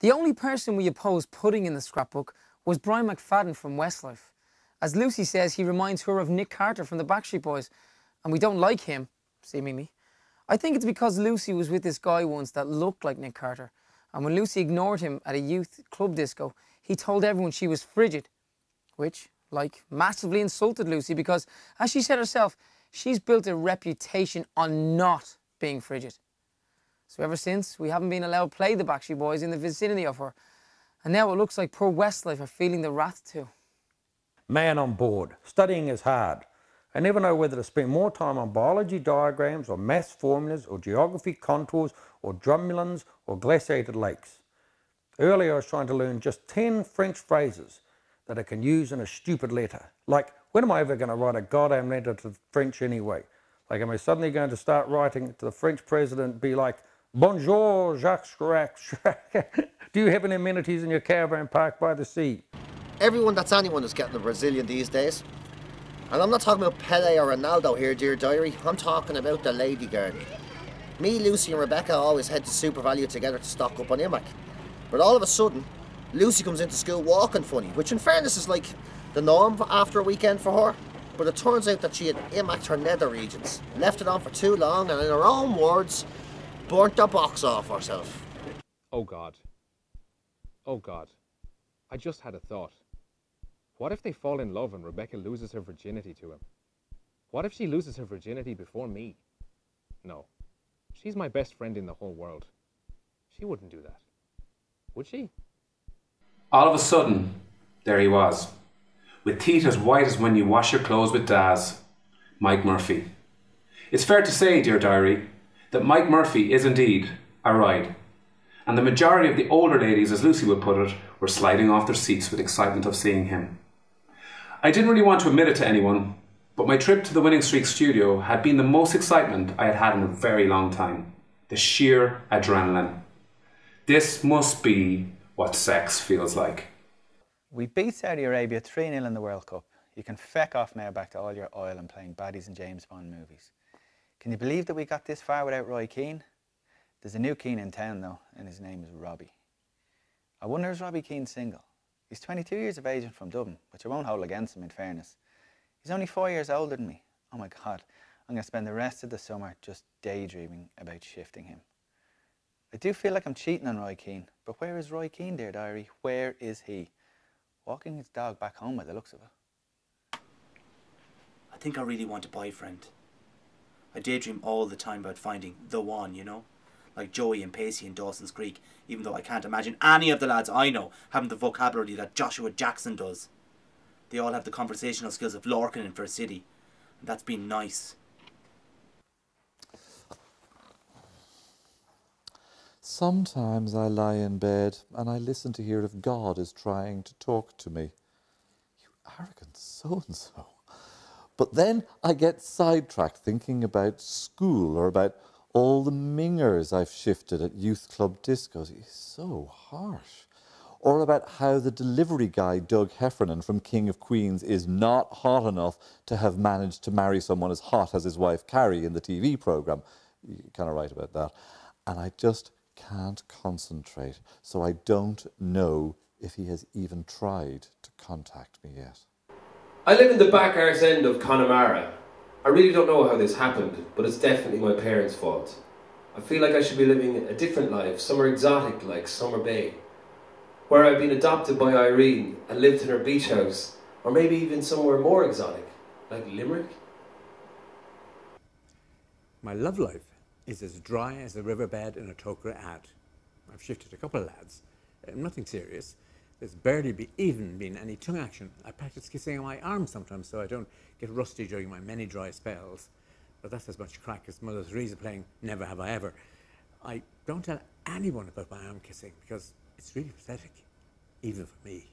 The only person we opposed putting in the scrapbook was Brian McFadden from Westlife. As Lucy says, he reminds her of Nick Carter from the Backstreet Boys, and we don't like him, seemingly. I think it's because Lucy was with this guy once that looked like Nick Carter, and when Lucy ignored him at a youth club disco, he told everyone she was frigid, which, like, massively insulted Lucy because, as she said herself, she's built a reputation on not being frigid. So ever since, we haven't been allowed to play the Backstreet Boys in the vicinity of her. And now it looks like poor Westlife are feeling the wrath too. Man on board. Studying is hard. I never know whether to spend more time on biology diagrams or maths formulas or geography contours or drumlins or glaciated lakes. Earlier I was trying to learn just 10 French phrases that I can use in a stupid letter. Like, when am I ever going to write a goddamn letter to the French anyway? Like, am I suddenly going to start writing to the French president, be like, Bonjour, Jacques Chirac. Do you have any amenities in your caravan park by the sea? Everyone that's anyone is getting a Brazilian these days. And I'm not talking about Pele or Ronaldo here, dear diary. I'm talking about the lady garden. Me, Lucy and Rebecca always head to SuperValu together to stock up on Immac. But all of a sudden, Lucy comes into school walking funny, which in fairness is like the norm after a weekend for her. But it turns out that she had immacked her nether regions, left it on for too long, and in her own words, burnt the box off herself. Oh God. Oh God. I just had a thought. What if they fall in love and Rebecca loses her virginity to him? What if she loses her virginity before me? No. She's my best friend in the whole world. She wouldn't do that. Would she? All of a sudden, there he was, with teeth as white as when you wash your clothes with Daz, Mike Murphy. It's fair to say, dear diary, that Mike Murphy is indeed a ride. And the majority of the older ladies, as Lucy would put it, were sliding off their seats with excitement of seeing him. I didn't really want to admit it to anyone, but my trip to the Winning Streak studio had been the most excitement I had had in a very long time. The sheer adrenaline. This must be what sex feels like. We beat Saudi Arabia 3 0 in the World Cup. You can feck off now back to all your oil and playing baddies and James Bond movies. Can you believe that we got this far without Roy Keane? There's a new Keane in town though, and his name is Robbie. I wonder is Robbie Keane single? He's 22 years of age and from Dublin, which I won't hold against him in fairness. He's only four years older than me. Oh my God, I'm going to spend the rest of the summer just daydreaming about shifting him. I do feel like I'm cheating on Roy Keane, but where is Roy Keane, dear diary? Where is he? Walking his dog back home by the looks of it. I think I really want a boyfriend. I daydream all the time about finding the one, you know? Like Joey and Pacey in Dawson's Creek, even though I can't imagine any of the lads I know having the vocabulary that Joshua Jackson does. They all have the conversational skills of Lorcan in Fair City, and that's been nice. Sometimes I lie in bed and I listen to hear if God is trying to talk to me. You arrogant so and so. But then I get sidetracked thinking about school or about all the mingers I've shifted at youth club discos. He's so harsh. Or about how the delivery guy Doug Heffernan from King of Queens is not hot enough to have managed to marry someone as hot as his wife Carrie in the TV programme. You're kind of right about that. And I just can't concentrate, so I don't know if he has even tried to contact me yet. I live in the back arse end of Connemara. I really don't know how this happened, but it's definitely my parents' fault. I feel like I should be living a different life, somewhere exotic like Summer Bay, where I've been adopted by Irene and lived in her beach house, or maybe even somewhere more exotic, like Limerick. My love life is as dry as the riverbed in a Tokra ad. I've shifted a couple of lads, uh, nothing serious, there's barely be, even been any tongue action. I practice kissing on my arm sometimes so I don't get rusty during my many dry spells. But that's as much crack as Mother Teresa playing Never Have I Ever. I don't tell anyone about my arm kissing because it's really pathetic, even for me.